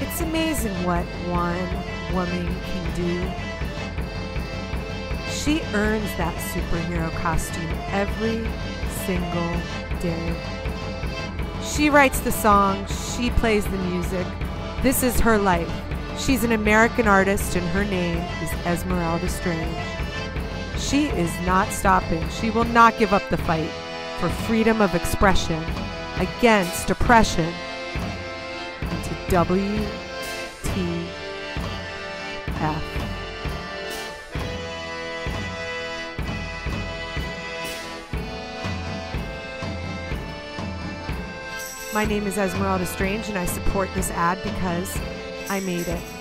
It's amazing what one woman can do. She earns that superhero costume every single day. She writes the songs, she plays the music. This is her life. She's an American artist, and her name is Esmerelda Strange. She is not stopping. She will not give up the fight for freedom of expression against oppression. WTF. My name is Esmerelda Strange, and I support this ad because I made it.